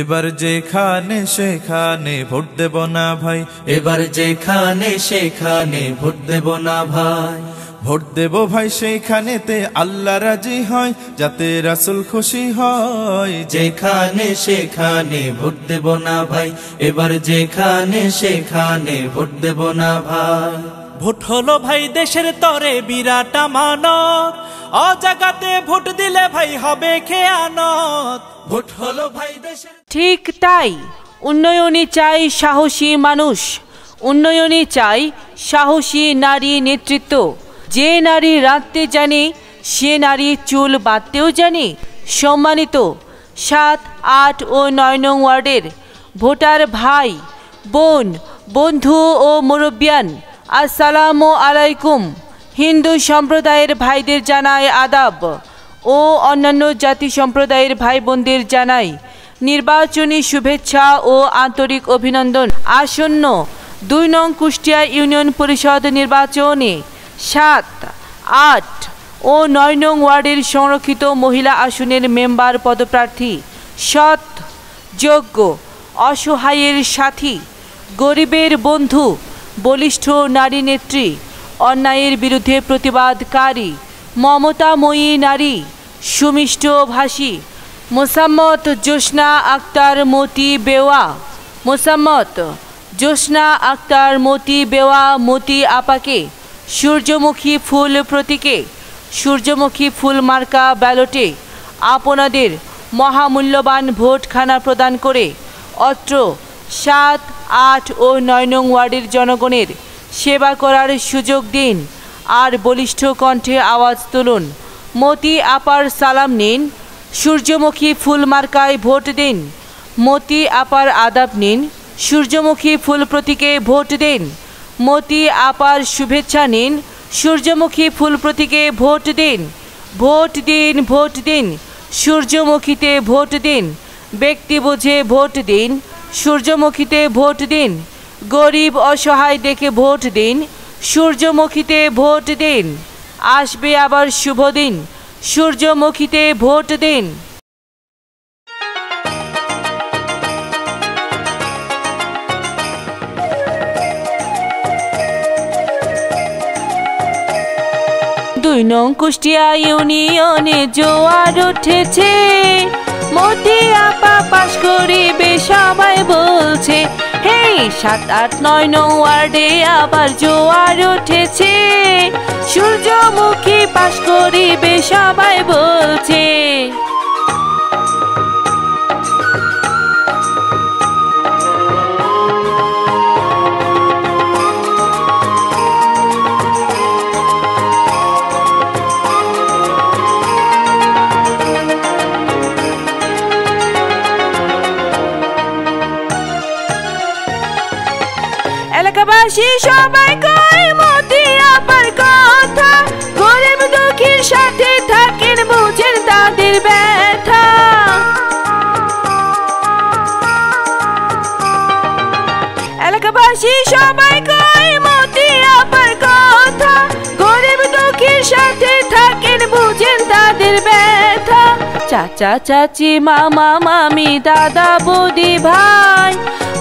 এবার যেখানে সেখানে ভোট দেব না ভাই। এবার যেখানে সেখানে ভোট দেব না ভাই। ভোট দেব ভাই সেইখানেতে আল্লাহ রাজি হয় যাতে রাসুল খুশি হয়। যেখানে সেখানে ভোট দেব না ভাই এবার যেখানে সেখানে ভোট দেব না ভাই। ভোট হলো ভাই দেশের তরে বিরাট আমানত। অজাগাতে ভোট দিলে ভাই হবে খেয়ানত। ভোট হলো ভাই দেশের ঠিক তাই। উন্নয়নই চাই সাহসী মানুষ। উন্নয়নই চাই সাহসী নারী নেতৃত্ব। যে নারী রাঁধতে জানে, সে নারী চুল বাঁধতেও জানে। সম্মানিত সাত, আট ও নয় নং ওয়ার্ডের ভোটার ভাই, বোন, বন্ধু ও মুরব্বিয়ান আসসালামু আলাইকুম। হিন্দু সম্প্রদায়ের ভাইদের জানায় আদাব ও অন্যান্য জাতি সম্প্রদায়ের ভাই বোনদের জানাই নির্বাচনী শুভেচ্ছা ও আন্তরিক অভিনন্দন। আসন্ন দুই নং কুষ্টিয়া ইউনিয়ন পরিষদ নির্বাচনে সাত, আট ও নয় নং ওয়ার্ডের সংরক্ষিত মহিলা আসনের মেম্বার পদপ্রার্থী সৎ, যোগ্য, অসহায়ের সাথী, গরিবের বন্ধু বলিষ্ঠ নারী নেত্রী, অন্যায়ের বিরুদ্ধে প্রতিবাদকারী, মমতাময়ী নারী, সুমিষ্ট ভাষী, মোসাম্মত জোসনা আক্তার মতি বেওয়া, মোসাম্মত জোসনা আক্তার মতি বেওয়া মতি আপাকে সূর্যমুখী ফুল প্রতীকে, সূর্যমুখী ফুল মার্কা ব্যালটে আপনাদের মহামূল্যবান ভোটখানা প্রদান করে অত্র সাত, আট ও নয় নং ওয়ার্ডের জনগণের সেবা করার সুযোগ দিন আর বলিষ্ঠ কণ্ঠে আওয়াজ তুলুন। মতি আপার সালাম নিন। সূর্যমুখী ফুল মার্কায় ভোট দিন। মতি আপার আদাব নিন। সূর্যমুখী ফুল প্রতীকে ভোট দিন। মতি আপার শুভেচ্ছা নিন। সূর্যমুখী ফুল প্রতীকে ভোট দিন। ভোট দিন ভোট দিন। সূর্যমুখীতে ভোট দিন। ব্যক্তি বুঝে ভোট দিন। সূর্যমুখীতে ভোট দিন। গরিব অসহায় দেখে ভোট দিন। সূর্যমুখীতে ভোট দিন। আসবে আবার শুভ দিন। সূর্যমুখীতে ভোট দিন। দুই নং কুষ্টিয়া ইউনিয়নে জোয়ার উঠেছে। মতি আপা পাশ করিবে, সবাই বলছে হে সাত আট নয় নৌ ওয়ার্ডে আবার জোয়ার উঠেছে। এলাকাবাসী সবাই কয় মতি চাচা চাচি, মামা, মামি, দাদা, বৌদি, ভাই,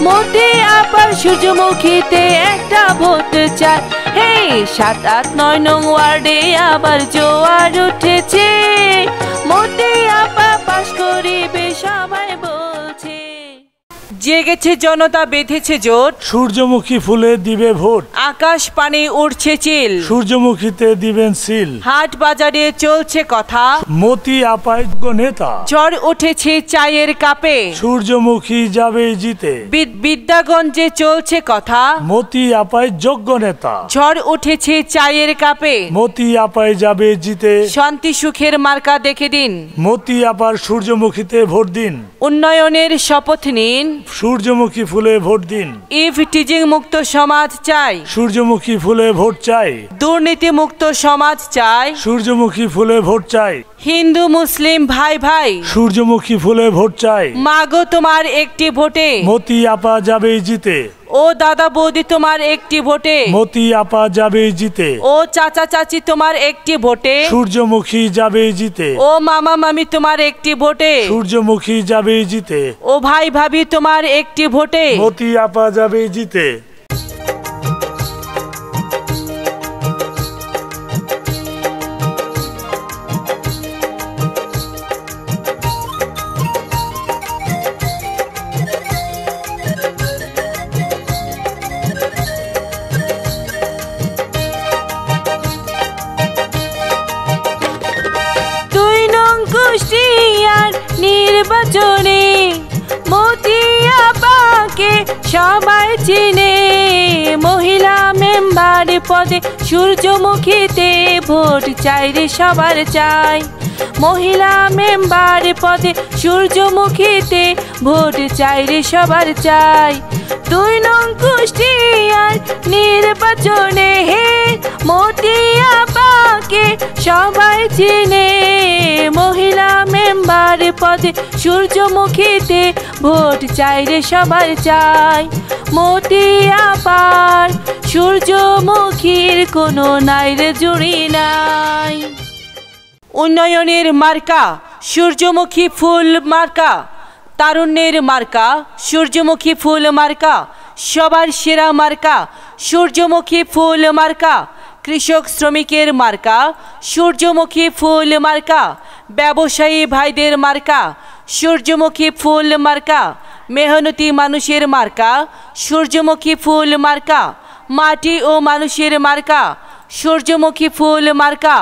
মোটে আবার সূর্যমুখীতে একটা ভোট চাই। হে সাত, আট, নয় নং ওয়ার্ডে আবার জোয়ার উঠেছে। মোটে আপা পাশ করিবে সবাই জেগেছে জনতা বেঁধেছে জোট। সূর্যমুখী ফুলে দিবে ভোট। আকাশ পানে উঠছে চিল। সূর্যমুখীতে দিবেন সিল। হাট বাজারে চলছে কথা। মতি আপায় নেতা। ঝড় উঠেছে চায়ের কাপে। সূর্যমুখী যাবে জিতে। বিদ- বিদ্যাগঞ্জে চলছে কথা। মতি আপায় যোগ্য নেতা। ঝড় উঠেছে চায়ের কাপে। মতি আপায় যাবে জিতে। শান্তি সুখের মার্কা দেখে দিন। মতি আপার সূর্যমুখীতে ভোট দিন। উন্নয়নের শপথ নিন। সূর্যমুখী ফুলে ভোট দিন। ইফ টিজিং মুক্ত সমাজ চাই। সূর্যমুখী ফুলে ভোট চাই। দুর্নীতি মুক্ত সমাজ চাই। সূর্যমুখী ফুলে ভোট চাই। হিন্দু মুসলিম ভাই ভাই। সূর্যমুখী ফুলে ভোট চাই। মাগো তোমার একটি ভোটে। মতি আপা যাবে জিতে। ও দাদা বৌদি তোমার একটি ভোটে। মতি আপা যাবে জিতে। ও চাচা চাচি তোমার একটি ভোটে। সূর্যমুখী যাবে জিতে। ও মামা মামি তোমার একটি ভোটে। সূর্যমুখী যাবে জিতে। ও ভাই ভাবি তোমার একটি ভোটে। মতি আপা যাবে জিতে। নির্বাচনে মতিয়া বাকে সবাই চিনে। মহিলা মেম্বার পদে সূর্যমুখীতে ভোট চাই রে সবার চাই। মহিলা মেম্বার পদে সূর্যমুখীতে ভোট চাই রে সবার চাই। দুই নং কুষ্টিয়ার নির্বাচনে হে মতিয়া পাকে সবাই চিনে। মহিলা মেম্বার পদে সূর্যমুখীতে ভোট চাই রে সবার চাই। মতিয়া পার সূর্যমুখীর কোনো নাই রে, জুড়ি নাই। উন্নয়নের মার্কা, সূর্যমুখী ফুল মার্কা। তারুণ্যের মার্কা, সূর্যমুখী ফুল মার্কা, সবার সেরা মার্কা, সূর্যমুখী ফুল মার্কা, কৃষক শ্রমিকের মার্কা, সূর্যমুখী ফুল মার্কা, ব্যবসায়ী ভাইদের মার্কা, সূর্যমুখী ফুল মার্কা, মেহনতি মানুষের মার্কা, সূর্যমুখী ফুল মার্কা, মাটি ও মানুষের মার্কা, সূর্যমুখী ফুল মার্কা।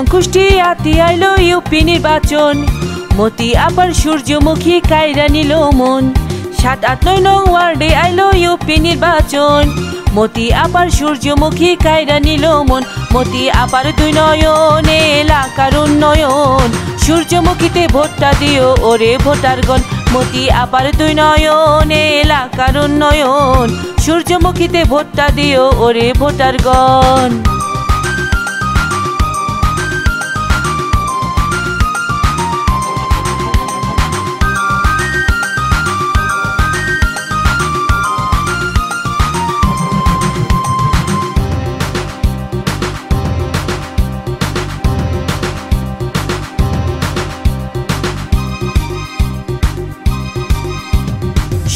দুই নং কুষ্টিয়াতে আইলো ইউপি নির্বাচন। মতি আবার সূর্যমুখী কায়রা নিল মন। সাত, আট, নয়, নং ওয়ার্ডে আইলো ইউপি নির্বাচন। মতি আবার সূর্যমুখী কায়রা নিল মন। মতি আবার দুই নয়ন এলাকার উন্নয়ন। সূর্যমুখীতে ভোটটা দিও ওরে ভোটারগণ। মতি আবার দুই নয়ন এলাকার উন্নয়ন। সূর্যমুখীতে ভোটটা দিও ওরে ভোটারগণ।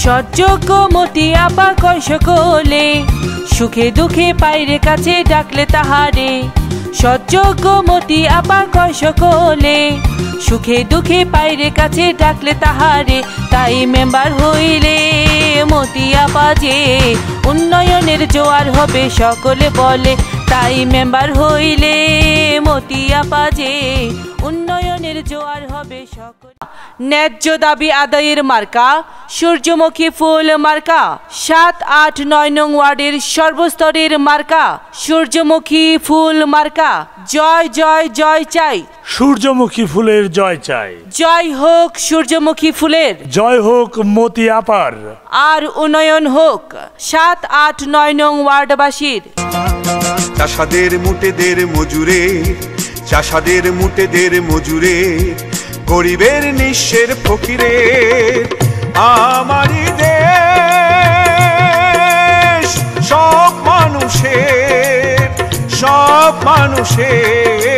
সহ্যজ্ঞ মতি আপা কয় সকলে? সুখে দুঃখে পাইরে কাছে ডাকলে তাহারে। সহ্যজ্ঞ মতি আপা কয় সকলে? সুখে দুঃখে পাইরে কাছে ডাকলে তাহারে। তাই মেম্বার হইলে মতি আপা যে উন্নয়নের জোয়ার হবে, সকলে বলে। তাই মেম্বার হইলে মতি আপা যে উন্নয়নের জোয়ার হবে সকল। ন্যায্য দাবি আদায়ের মার্কা সূর্যমুখী ফুল মার্কা সাত আট নয় নং ওয়ার্ডের সর্বস্তরের মার্কা সূর্যমুখী ফুল মার্কা। জয় জয় জয় চাই। সূর্যমুখী ফুলের জয় চাই। জয় হোক সূর্যমুখী ফুলের। জয় হোক মতি আপার আর উন্নয়ন হোক সাত আট নয় নং ওয়ার্ডবাসীর। চাষাদের মুটেদের মজুরে, চাষাদের মুটেদের মজুরে, গরিবের নিঃস্বের ফকিরে, আমারই দেশ, সব মানুষের সব মানুষের।